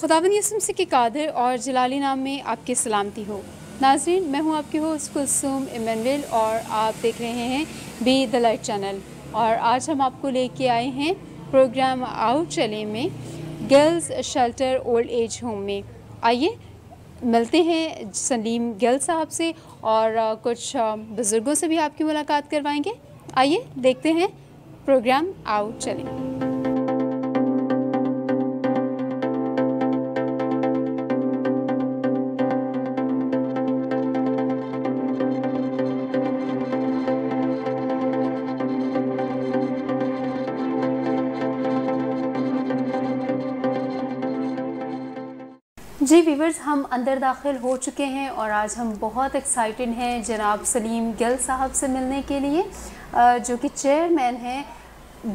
खुदावन यसम से के कादर और जलाली नाम में आपकी सलामती हो। नाजरीन, मैं हूँ आपके होस्ट कुलसूम इमनविल और आप देख रहे हैं बी द लाइट चैनल और आज हम आपको लेके आए हैं प्रोग्राम आउट चले में girls shelter old age home में। आइए, मिलते हैं सलीम गिल साहब से और कुछ बुज़ुर्गों से भी आपकी मुलाकात करवाएँगे। आइए, देखते हैं प्रोग्राम आउट चलें। वीवर्स हम अंदर दाखिल हो चुके हैं और आज हम बहुत एक्साइटेड हैं जनाब सलीम गिल साहब से मिलने के लिए जो कि चेयरमैन हैं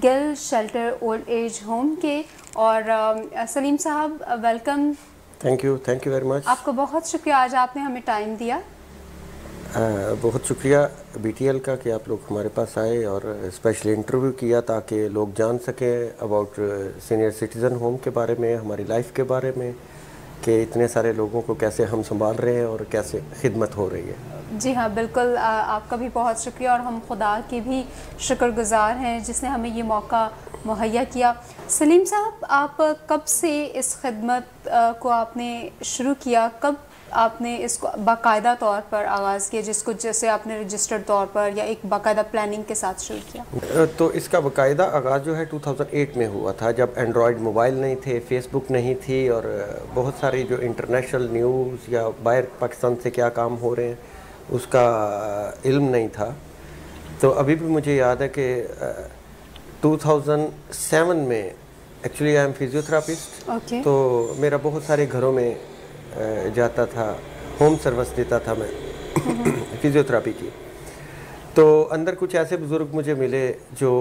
girls shelter old age home के। और सलीम साहब welcome thank you thank you very much आपका बहुत शुक्रिया आज आपने हमें टाइम दिया। आ, बहुत शुक्रिया बीटीएल का कि आप लोग हमारे पास आए और स्पेशली इंटरव्यू किया ताकि लोग जान सकें अबाउट सीनियर सिटीज़न होम के बारे में हमारी लाइफ के बारे में। कि इतने सारे लोगों को कैसे हम संभाल रहे हैं और कैसे खिदमत हो रही है। जी हाँ बिल्कुल आ, आपका भी बहुत शुक्रिया और हम खुदा के भी शुक्रगुजार हैं जिसने हमें ये मौका मुहैया किया। सलीम साहब आप कब से इस खदमत को आपने शुरू किया? कब आपने इसको बाकायदा तौर पर आगाज़ किया जिसको जैसे आपने रजिस्टर्ड तौर पर या एक बाकायदा प्लानिंग के साथ शुरू किया? तो इसका बाकायदा आगाज़ जो है 2008 में हुआ था जब एंड्रॉयड मोबाइल नहीं थे फेसबुक नहीं थी और बहुत सारी जो इंटरनेशनल न्यूज़ या बाहर पाकिस्तान से क्या काम हो रहे हैं उसका इल्म नहीं था। तो अभी भी मुझे याद है कि अ, 2007 में एक्चुअली आई एम फिजियोथेरापिस्ट तो मेरा बहुत सारे घरों में जाता था होम सर्विस देता था मैं फिजियोथेरापी की। तो अंदर कुछ ऐसे बुज़ुर्ग मुझे मिले जो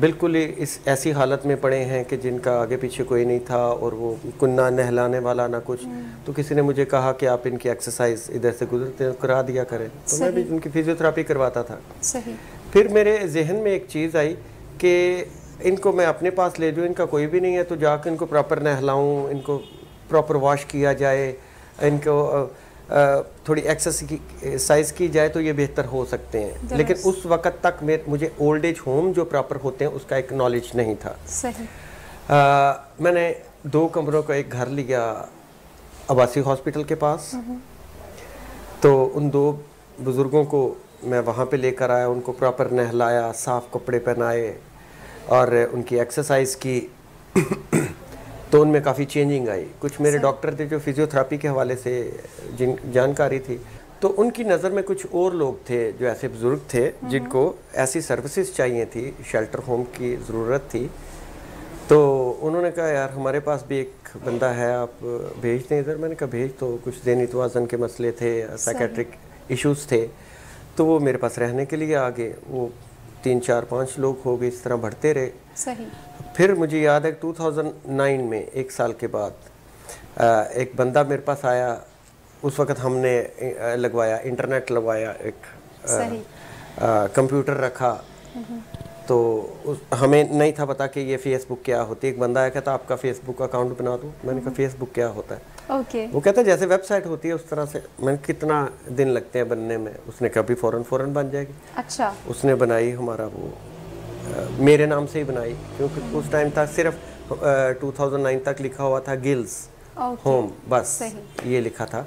बिल्कुल ही इस ऐसी हालत में पड़े हैं कि जिनका आगे पीछे कोई नहीं था और वो कुन्ना नहलाने वाला ना कुछ। तो किसी ने मुझे कहा कि आप इनकी एक्सरसाइज इधर से गुजरते करा दिया करें। तो मैं भी उनकी फिजियोथेरापी करवाता था। सही। फिर मेरे जहन में एक चीज़ आई कि इनको मैं अपने पास ले जाऊँ इनका कोई भी नहीं है तो जाकर इनको प्रॉपर नहलाऊँ इनको प्रॉपर वॉश किया जाए इनको थोड़ी एक्सरसाइज की जाए तो ये बेहतर हो सकते हैं। लेकिन उस वक्त तक मेरे मुझे ओल्ड एज होम जो प्रॉपर होते हैं उसका एक नॉलेज नहीं था। सही। अ, मैंने दो कमरों का एक घर लिया आवासी हॉस्पिटल के पास। तो उन दो बुज़ुर्गों को मैं वहाँ पे लेकर आया उनको प्रॉपर नहलाया साफ़ कपड़े पहनाए और उनकी एक्सरसाइज की तो उनमें काफ़ी चेंजिंग आई। कुछ मेरे डॉक्टर थे जो फिजियोथेरापी के हवाले से जिन जानकारी थी। तो उनकी नज़र में कुछ और लोग थे जो ऐसे बुज़ुर्ग थे जिनको ऐसी सर्विसेज़ चाहिए थी शेल्टर होम की ज़रूरत थी। तो उन्होंने कहा यार हमारे पास भी एक बंदा है आप भेज दें इधर। मैंने कहा भेज तो कुछ देनी तोज़न के मसले थे साइकेट्रिक इश्यूज़ थे। तो वो मेरे पास रहने के लिए आ गए वो तीन चार पाँच लोग हो गए इस तरह बढ़ते रहे। सही। फिर मुझे याद है 2009 में एक साल के बाद एक बंदा मेरे पास आया। उस वक्त हमने लगवाया इंटरनेट लगवाया एक सही। कंप्यूटर रखा। तो उस, हमें नहीं था पता कि ये फेसबुक क्या होती है। एक बंदा आया कहता आपका फेसबुक अकाउंट बना दूँ। मैंने कहा फेसबुक क्या होता है? ओके। वो कहता है जैसे वेबसाइट होती है उस तरह से। मैंने कितना दिन लगते हैं बनने में? उसने कभी फ़ौरन फ़ौरन बन जाएगी। अच्छा। उसने बनाई हमारा वो मेरे नाम से ही बनाई क्योंकि उस टाइम था सिर्फ़ टू 2009 तक लिखा हुआ था गिल्स होम होम बस सही। ये लिखा था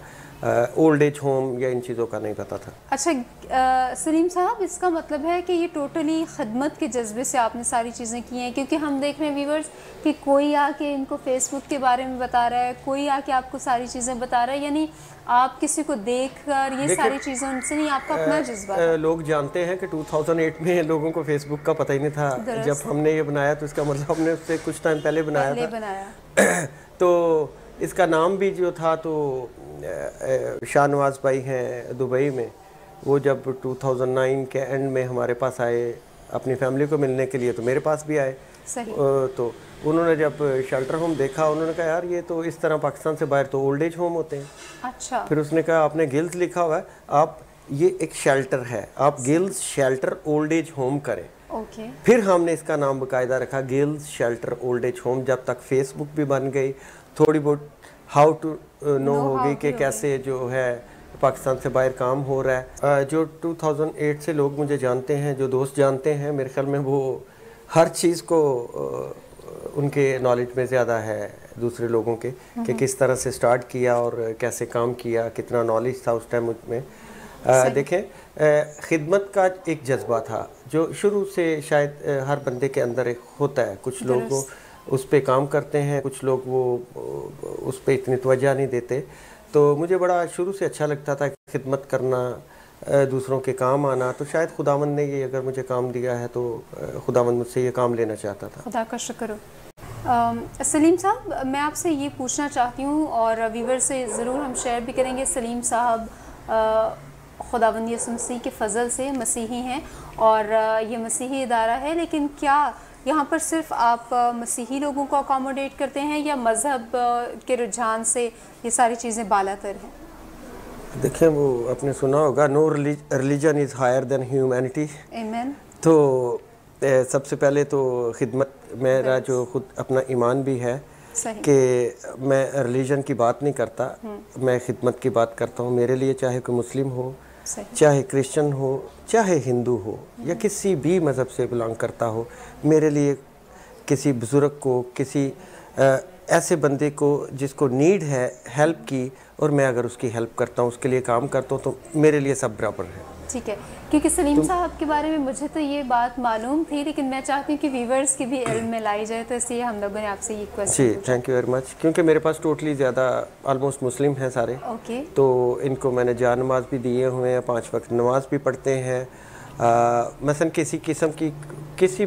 ओल्ड एज होम या इन चीज़ों का नहीं पता था। अच्छा अ, सलीम साहब इसका मतलब है कि ये टोटली खदमत के जज्बे से आपने सारी चीज़ें की हैं क्योंकि हम देख रहे हैं व्यूवर्स कि कोई आके इनको फेसबुक के बारे में बता रहा है कोई आके आपको सारी चीज़ें बता रहा है यानी आप किसी को देख कर ये सारी चीज़ें उनसे नहीं आपका अपना जज्बा लोग जानते हैं कि 2008 में लोगों को फेसबुक का पता ही नहीं था। जब हमने ये बनाया तो इसका मतलब हमने उससे कुछ टाइम पहले बनाया पहले था। बनाया। तो इसका नाम भी जो था तो शाहनवाज भाई हैं दुबई में वो जब 2009 के एंड में हमारे पास आए अपनी फैमिली को मिलने के लिए तो मेरे पास भी आए। सही। तो उन्होंने जब शेल्टर होम देखा उन्होंने कहा यार ये तो इस तरह पाकिस्तान से बाहर तो ओल्ड एज होम होते हैं। अच्छा। फिर उसने कहा आपने गिल्स लिखा हुआ है आप ये एक शेल्टर है आप girls shelter old age home करें। ओके। फिर हमने इसका नाम बाकायदा रखा girls shelter old age home जब तक फेसबुक भी बन गई थोड़ी बहुत हाउ टू नो हो भी कि कैसे जो है पाकिस्तान से बाहर काम हो रहा है। जो 2008 से लोग मुझे जानते हैं जो दोस्त जानते हैं मेरे ख्याल में वो हर चीज़ को उनके नॉलेज में ज़्यादा है दूसरे लोगों के कि किस तरह से स्टार्ट किया और कैसे काम किया कितना नॉलेज था उस टाइम मुझमें। देखें खिदमत का एक जज्बा था जो शुरू से शायद हर बंदे के अंदर एक होता है। कुछ लोग वो उस पर काम करते हैं, कुछ लोग वो, उस पर इतनी तवज्जा नहीं देते। तो मुझे बड़ा शुरू से अच्छा लगता था खिदमत करना दूसरों के काम आना। तो शायद खुदावंद ने ये अगर मुझे काम दिया है तो खुदावंद मुझसे ये काम लेना चाहता था। खुदा का शुक्र। सलीम साहब, मैं आपसे ये पूछना चाहती हूँ और वीवर से ज़रूर हम शेयर भी करेंगे। सलीम साहब खुदावंद यसुम मसीह के फ़ज़ल से मसीही हैं और ये मसीही इदारा है, लेकिन क्या यहाँ पर सिर्फ़ आप मसीही लोगों को अकोमोडेट करते हैं या मज़हब के रुझान से ये सारी चीज़ें बालातर हैं? देखें वो आपने सुना होगा no religion is higher than humanity तो ए, सबसे पहले तो खिदमत मेरा जो खुद अपना ईमान भी है कि मैं रिलीजन की बात नहीं करता मैं खिदमत की बात करता हूँ। मेरे लिए चाहे कोई मुस्लिम हो चाहे क्रिश्चियन हो चाहे हिंदू हो या किसी भी मज़हब से बिलोंग करता हो मेरे लिए किसी बुज़ुर्ग को किसी आ, ऐसे बंदे को जिसको नीड है हेल्प की और मैं अगर उसकी हेल्प करता हूँ उसके लिए काम करता हूँ तो मेरे लिए सब बराबर है। ठीक है। क्योंकि सलीम साहब के बारे में मुझे तो ये बात मालूम थी लेकिन मैं चाहती हूँ कि व्यूवर्स की भी इल्म में लाई जाए तो इसलिए हम लोगों ने आपसे ये क्वेश्चन जी थैंक यू वेरी मच क्योंकि मेरे पास टोटली ज़्यादा ऑलमोस्ट मुस्लिम हैं सारे। ओके तो इनको मैंने जान नमाज़ भी दिए हुए हैं पाँच वक्त नमाज़ भी पढ़ते हैं। मसन मसलन किसी किस्म की किसी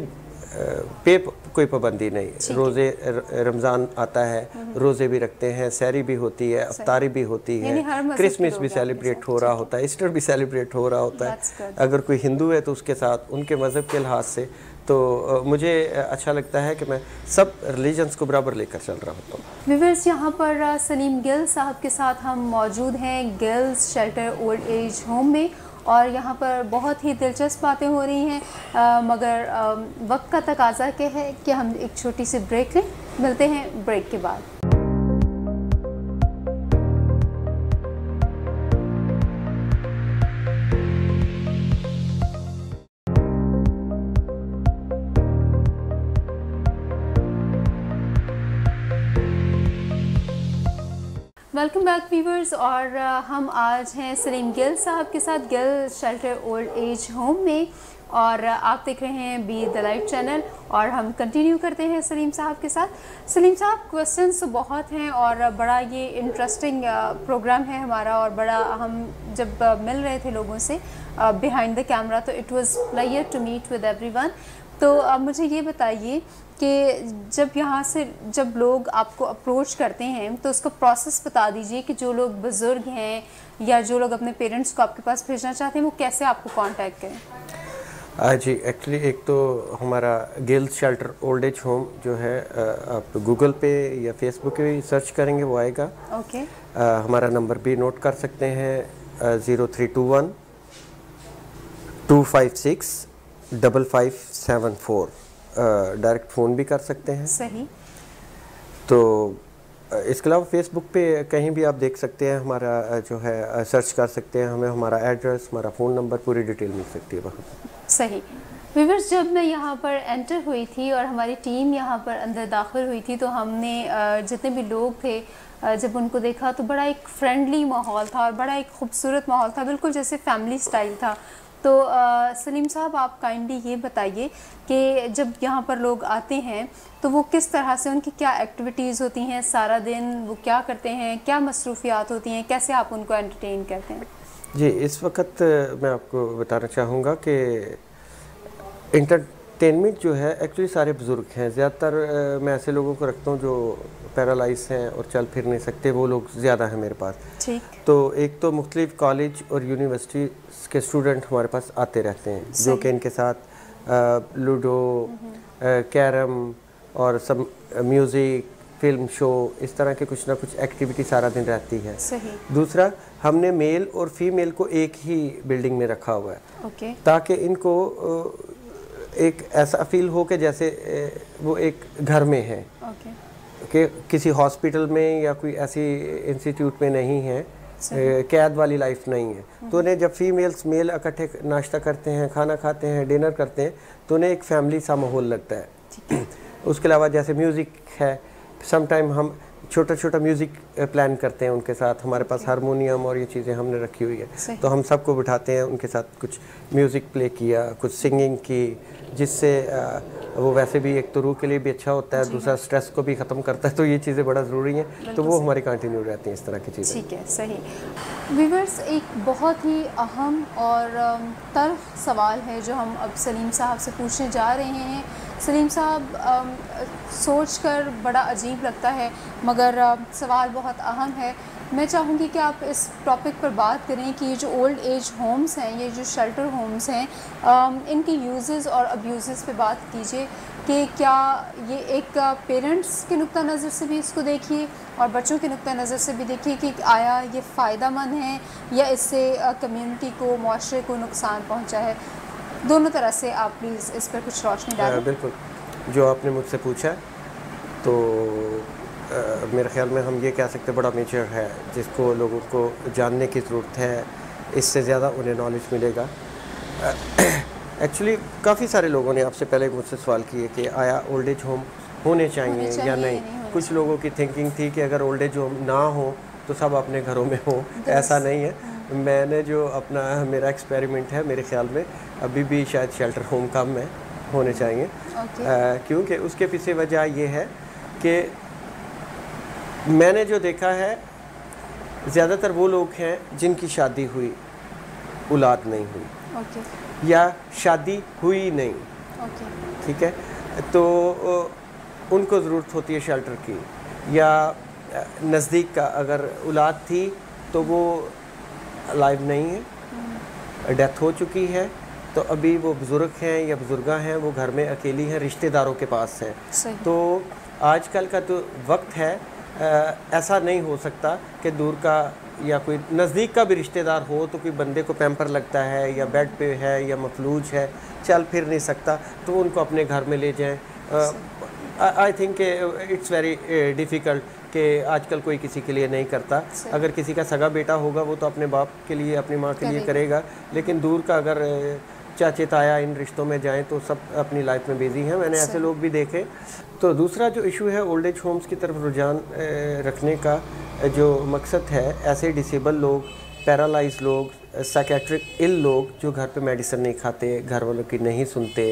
पे कोई पाबंदी नहीं। रोज़े रमज़ान आता है रोज़े भी रखते हैं सैरी भी होती है अफ्तारी भी होती है। क्रिसमस भी सेलिब्रेट हो रहा होता है ईस्टर भी सेलिब्रेट हो रहा होता है। अगर कोई हिंदू है तो उसके साथ उनके मज़हब के लिहाज से। तो मुझे अच्छा लगता है कि मैं सब रिलीजन्स को बराबर लेकर चल रहा होता हूँ। व्यूवर्स यहाँ पर सलीम गिल साहब के साथ हम मौजूद हैं। Girls shelter old age home में। और यहाँ पर बहुत ही दिलचस्प बातें हो रही हैं। मगर आ, वक्त का तकाजा क्या है कि हम एक छोटी सी ब्रेक लें। मिलते हैं ब्रेक के बाद। वेलकम बैक व्यूवर्स और हम आज हैं सलीम गिल साहब के साथ girls shelter old age home में। और आप देख रहे हैं बी द लाइव चैनल और हम कंटिन्यू करते हैं सलीम साहब के साथ। सलीम साहब क्वेश्चंस बहुत हैं और बड़ा ये इंटरेस्टिंग प्रोग्राम है हमारा। और बड़ा हम जब मिल रहे थे लोगों से बिहाइंड द कैमरा तो it was pleasure to meet with everyone तो मुझे ये बताइए कि जब यहाँ से जब लोग आपको अप्रोच करते हैं तो उसका प्रोसेस बता दीजिए कि जो लोग बुज़ुर्ग हैं या जो लोग अपने पेरेंट्स को आपके पास भेजना चाहते हैं वो कैसे आपको कांटेक्ट करें? हाँ जी एक्चुअली एक तो हमारा girls shelter old age home जो है आप गूगल पे या फेसबुक पे सर्च करेंगे वो आएगा। ओके अ, हमारा नंबर भी नोट कर सकते हैं zero three two one two five six double five seven four direct phone भी कर सकते हैं। सही। तो इसके अलावा फेसबुक पे कहीं भी आप देख सकते हैं हमारा जो है सर्च कर सकते हैं हमें हमारा एड्रेस हमारा फ़ोन नंबर पूरी डिटेल मिल सकती है वहाँ। सही। व्यूवर्स जब मैं यहाँ पर एंटर हुई थी और हमारी टीम यहाँ पर अंदर दाखिल हुई थी तो हमने जितने भी लोग थे जब उनको देखा तो बड़ा एक फ्रेंडली माहौल था और बड़ा एक खूबसूरत माहौल था बिल्कुल जैसे फैमिली स्टाइल था। तो आ, सलीम साहब आप काइंडली ये बताइए कि जब यहाँ पर लोग आते हैं तो वो किस तरह से उनकी क्या एक्टिविटीज़ होती हैं सारा दिन? वो क्या करते हैं? क्या मसरूफियात होती हैं? कैसे आप उनको एंटरटेन करते हैं? जी इस वक्त मैं आपको बताना चाहूँगा कि इंटरटेनमेंट जो है एक्चुअली सारे बुज़ुर्ग हैं। ज़्यादातर मैं ऐसे लोगों को रखता हूँ जो पैरालाइज हैं और चल फिर नहीं सकते वो लोग ज़्यादा हैं मेरे पास। ठीक। तो एक तो मुख्तलिफ़ कॉलेज और यूनिवर्सिटी के स्टूडेंट हमारे पास आते रहते हैं जो कि इनके साथ लूडो कैरम और सब म्यूज़िक फ़िल्म शो इस तरह के कुछ ना कुछ एक्टिविटी सारा दिन रहती है। सही। दूसरा हमने मेल और फीमेल को एक ही बिल्डिंग में रखा हुआ है ओके। ताकि इनको एक ऐसा फील हो कि जैसे वो एक घर में है। ओके कि किसी हॉस्पिटल में या कोई ऐसी इंस्टीट्यूट में नहीं है कैद वाली लाइफ नहीं है। तो उन्हें जब फीमेल्स मेल इकट्ठे नाश्ता करते हैं खाना खाते हैं डिनर करते हैं तो उन्हें एक फैमिली सा माहौल लगता है। उसके अलावा जैसे म्यूज़िक है सम टाइम हम छोटा छोटा म्यूज़िक प्लान करते हैं उनके साथ। हमारे पास हारमोनियम और ये चीज़ें हमने रखी हुई है। तो हम सबको बिठाते हैं उनके साथ कुछ म्यूज़िक प्ले किया कुछ सिंगिंग की जिससे वो वैसे भी एक तो रूह के लिए भी अच्छा होता है दूसरा स्ट्रेस को भी ख़त्म करता है तो ये चीज़ें बड़ा ज़रूरी हैं। तो वो हमारी कंटिन्यू रहती हैं इस तरह की चीज़ें। ठीक है सही। वीवर्स एक बहुत ही अहम और तल्ख सवाल है जो हम अब सलीम साहब से पूछने जा रहे हैं। सलीम साहब सोच कर बड़ा अजीब लगता है मगर अ, सवाल बहुत अहम है। मैं चाहूँगी कि आप इस टॉपिक पर बात करें कि ये जो ओल्ड एज होम्स हैं ये जो शेल्टर होम्स हैं इनके यूजेस और अब्यूज़ पे बात कीजिए कि क्या ये एक पेरेंट्स के नुक़ नज़र से भी इसको देखिए और बच्चों के नुक़ नज़र से भी देखिए कि आया ये फ़ायदा मंद है या इससे कम्युनिटी को माशरे को नुकसान पहुँचा है। दोनों तरह से आप प्लीज़ इस पर कुछ रोशनी अ, डालें। बिल्कुल। जो आपने मुझसे पूछा तो अ, मेरे ख्याल में हम ये कह सकते हैं बड़ा मेजर है जिसको लोगों को जानने की ज़रूरत है इससे ज़्यादा उन्हें नॉलेज मिलेगा। एक्चुअली काफ़ी सारे लोगों ने आपसे पहले मुझसे सवाल किए कि आया ओल्ड एज होम होने चाहिए होने चाहिए या नहीं नहीं कुछ लोगों की थिंकिंग थी कि अगर ओल्ड एज होम ना हो तो सब अपने घरों में हो। ऐसा नहीं है। मैंने जो अपना मेरा एक्सपेरिमेंट है मेरे ख्याल में अभी भी शायद शेल्टर होम कम है होने चाहिए। अ, क्योंकि उसके पीछे वजह ये है कि मैंने जो देखा है ज़्यादातर वो लोग हैं जिनकी शादी हुई औलाद नहीं हुई। ओके या शादी हुई नहीं। ओके ठीक है? तो उनको ज़रूरत होती है शेल्टर की। या नज़दीक का अगर औलाद थी तो वो लाइव नहीं है। डेथ हो चुकी है। तो अभी वो बुज़ुर्ग हैं या बुज़ुर्गा हैं वो घर में अकेली हैं रिश्तेदारों के पास हैं। तो आजकल का तो वक्त है अ, ऐसा नहीं हो सकता कि दूर का या कोई नज़दीक का भी रिश्तेदार हो तो कोई बंदे को पैम्पर लगता है या बेड पे है या मफलूज है चल फिर नहीं सकता तो उनको अपने घर में ले जाएँ। I think it's very difficult कि आजकल कोई किसी के लिए नहीं करता। अगर किसी का सगा बेटा होगा वो तो अपने बाप के लिए अपनी माँ के लिए करेगा। लेकिन दूर का अगर चाचे ताया इन रिश्तों में जाएँ तो सब अपनी लाइफ में बिज़ी हैं। मैंने ऐसे लोग भी देखे। तो दूसरा जो इशू है ओल्ड एज होम्स की तरफ़ रुझान रखने का जो मकसद है ऐसे डिसेबल लोग पैरालाइज लोग साइकेट्रिक इल लोग जो घर पे मेडिसिन नहीं खाते घर वालों की नहीं सुनते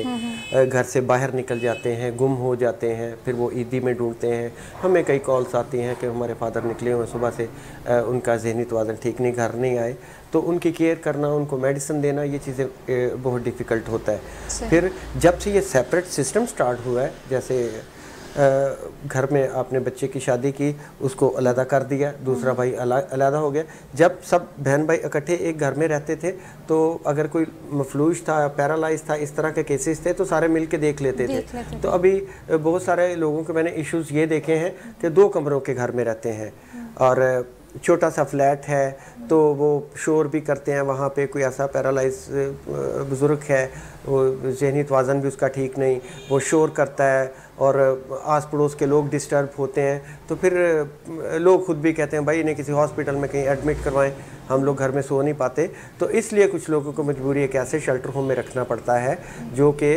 घर से बाहर निकल जाते हैं गुम हो जाते हैं फिर वो ईदी में ढूंढते हैं। हमें कई कॉल्स आती हैं कि हमारे फादर निकले हुए सुबह से उनका जहनी तोज़न ठीक नहीं घर नहीं आए। तो उनकी केयर करना उनको मेडिसिन देना ये चीज़ें बहुत डिफ़िकल्ट होता है। फिर जब से ये सेपरेट सिस्टम स्टार्ट हुआ है जैसे घर में आपने बच्चे की शादी की उसको अलहदा कर दिया दूसरा भाई अला- अलहदा हो गया। जब सब बहन भाई इकट्ठे एक घर में रहते थे तो अगर कोई मफलूज था पैरालाइज था इस तरह के केसेस थे तो सारे मिल के देख लेते देख थे। लेते तो अभी बहुत सारे लोगों के मैंने इश्यूज़ ये देखे हैं कि दो कमरों के घर में रहते हैं। और अ, छोटा सा फ्लैट है तो वो शोर भी करते हैं, वहाँ पे कोई ऐसा पैरालाइज बुज़ुर्ग है, वो जहनी तोज़न भी उसका ठीक नहीं, वो शोर करता है और आस पड़ोस के लोग डिस्टर्ब होते हैं तो फिर लोग खुद भी कहते हैं, भाई, इन्हें किसी हॉस्पिटल में कहीं एडमिट करवाएँ, हम लोग घर में सो नहीं पाते। तो इसलिए कुछ लोगों को मजबूरी है कि ऐसे शेल्टर होम में रखना पड़ता है, जो कि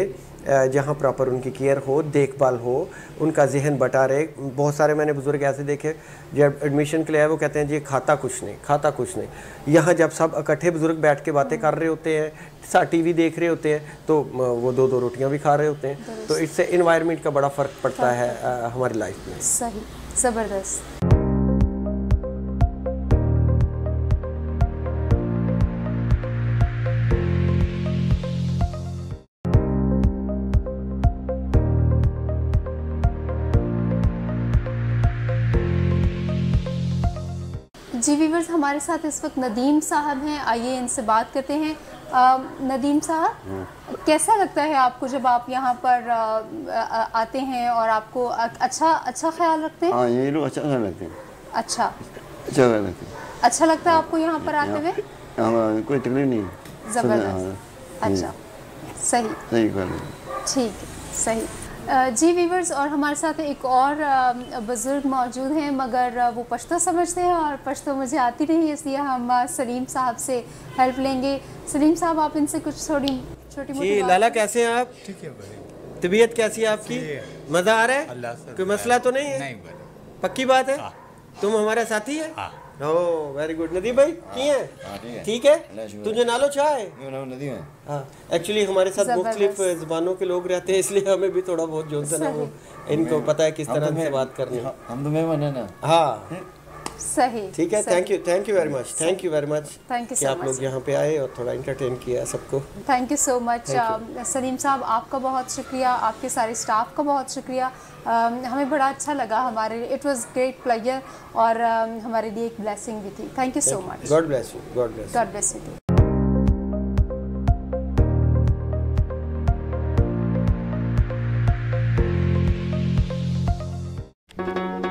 जहाँ प्रॉपर उनकी केयर हो देखभाल हो उनका जहन बटा रहे। बहुत सारे मैंने बुज़ुर्ग ऐसे देखे जब एडमिशन के लिए आए वो कहते हैं जी खाता कुछ नहीं खाता कुछ नहीं। यहाँ जब सब इकट्ठे बुज़ुर्ग बैठ के बातें कर रहे होते हैं सा टी देख रहे होते हैं तो वो दो दो रोटियाँ भी खा रहे होते हैं। तो इससे इन्वायरमेंट का बड़ा फ़र्क पड़ता है हमारी लाइफ में। सही ज़बरदस्त। जी वीवर्स हमारे साथ इस वक्त नदीम साहब हैं। आइए इनसे बात करते हैं। अ, नदीम साहब कैसा लगता है आपको जब आप यहाँ पर अ, अ, आते हैं और आपको अच्छा अच्छा ख्याल रखते हैं? हाँ ये लोग अच्छा ख्याल रखते हैं। अच्छा। अच्छा ख्याल रखते हैं। अच्छा लगता है आपको यहाँ पर आते हुए? हाँ कोई तकलीफ़ नहीं ज़बरदस्त। हाँ, अच्छा। सही। सही ख्याल रखते हैं। ठीक सही। जी वीवर्स और हमारे साथ एक और बुज़ुर्ग मौजूद हैं मगर वो पश्तो समझते हैं और पश्तो मुझे आती नहीं है इसलिए हम सलीम साहब से हेल्प लेंगे। सलीम साहब आप इनसे कुछ थोड़ी छोटी जी मोटी लाला कैसे हैं आप? ठीक है तबीयत कैसी है आपकी? मज़ा आ रहा है? कोई मसला तो नहीं है? नहीं पक्की बात है? तुम हमारे साथी है। हाँ। ओ वेरी गुड नदी भाई की है? हाँ, ठीक है। ठीक है? तुझे नालो छा है नदी है हाँ एक्चुअली हमारे साथ। मुख्तलिफ़ जबानों के लोग रहते हैं इसलिए हमें भी थोड़ा बहुत जो है ना वो इनको पता है किस तो तरह से बात करनी है। हम- हम तो मेहमान है ना। हाँ? सही ठीक है thank you thank you very much thank you very much thank you कि आप लोग यहाँ पे आए और थोड़ा इंटरटेन किया सबको। Thank you so much Salim साहब आपका बहुत शुक्रिया आपके सारे स्टाफ का बहुत शुक्रिया। Um, हमें बड़ा अच्छा लगा हमारे इट वॉज़ ग्रेट प्लेयर और um, हमारे लिए एक ब्लेसिंग भी थी। Thank you so much God bless you God bless God bless you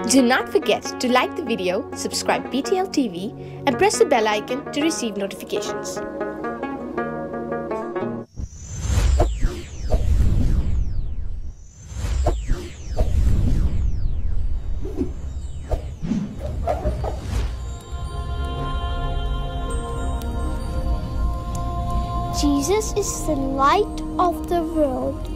Do not forget to like the video, subscribe BTL TV, and press the bell icon to receive notifications. Jesus is the light of the world.